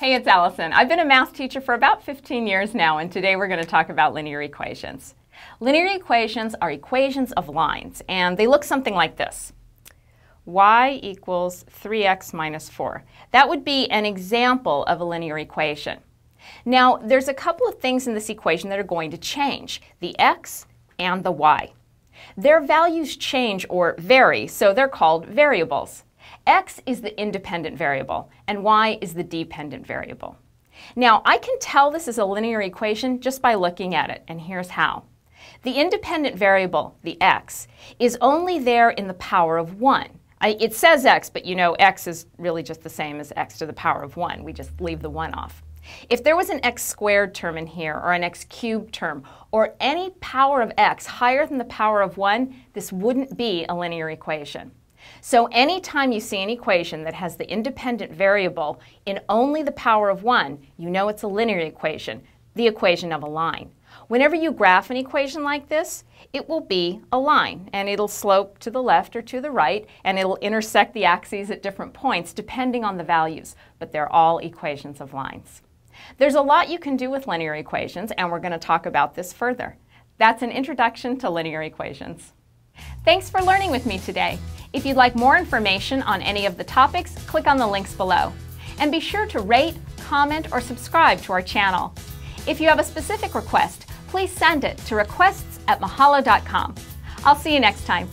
Hey, it's Allison. I've been a math teacher for about 15 years now, and today we're going to talk about linear equations. Linear equations are equations of lines, and they look something like this. y equals 3x minus 4. That would be an example of a linear equation. Now, there's a couple of things in this equation that are going to change, the x and the y. Their values change or vary, so they're called variables x is the independent variable and y is the dependent variable. Now, I can tell this is a linear equation just by looking at it, and here's how. The independent variable, the x, is only there in the power of 1. I, it says x, but you know x is really just the same as x to the power of 1. We just leave the 1 off. If there was an x squared term in here, or an x cubed term, or any power of x higher than the power of 1, this wouldn't be a linear equation. So anytime you see an equation that has the independent variable in only the power of 1, you know it's a linear equation, the equation of a line. Whenever you graph an equation like this, it will be a line, and it'll slope to the left or to the right, and it'll intersect the axes at different points depending on the values, but they're all equations of lines. There's a lot you can do with linear equations, and we're going to talk about this further. That's an introduction to linear equations. Thanks for learning with me today. If you'd like more information on any of the topics, click on the links below. And be sure to rate, comment, or subscribe to our channel. If you have a specific request, please send it to requests at mahalo.com. I'll see you next time.